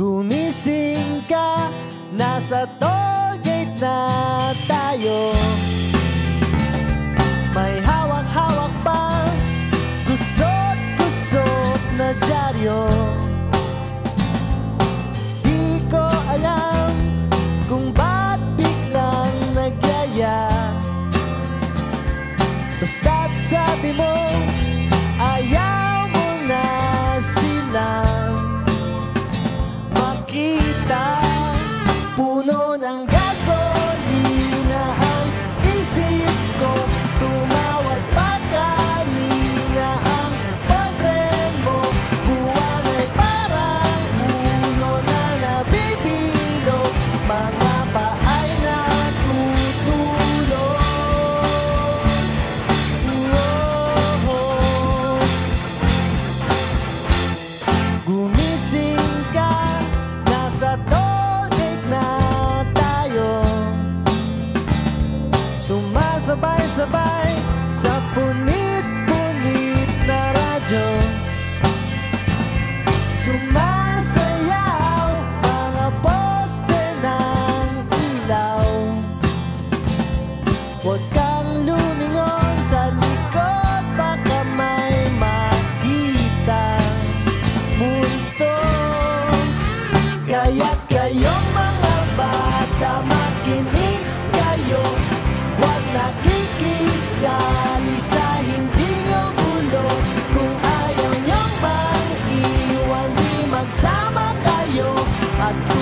Gumising ka, nasa toll gate na tayo. May hawak-hawak pa, kusot-kusot na dyaryo. Di alam kung ba't biglang nagyaya. Basta't sabi mo สบายสบายสับปุ่น At